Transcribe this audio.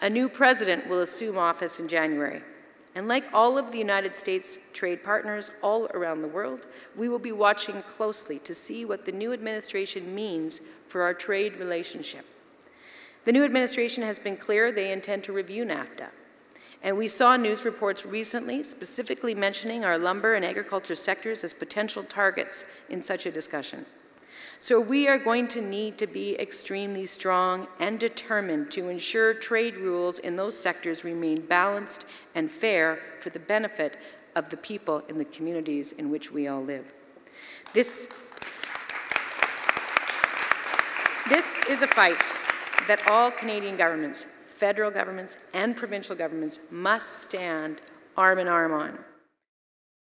A new president will assume office in January. And like all of the United States trade partners all around the world, we will be watching closely to see what the new administration means for our trade relationship. The new administration has been clear they intend to review NAFTA. And we saw news reports recently specifically mentioning our lumber and agriculture sectors as potential targets in such a discussion. So we are going to need to be extremely strong and determined to ensure trade rules in those sectors remain balanced and fair for the benefit of the people in the communities in which we all live. This, this is a fight that all Canadian governments, federal governments and provincial governments must stand arm in arm on.